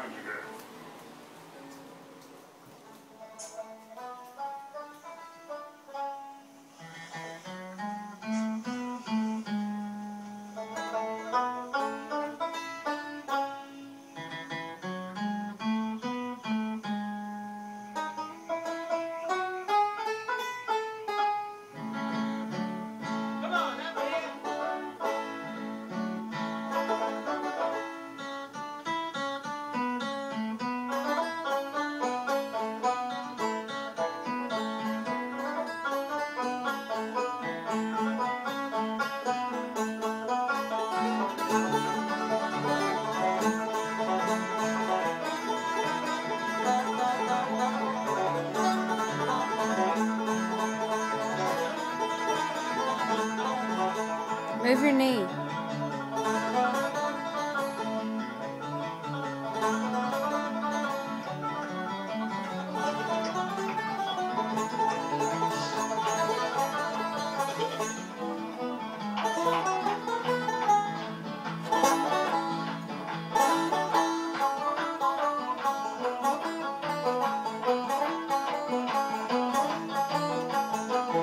Thank you, guys. Move your knee.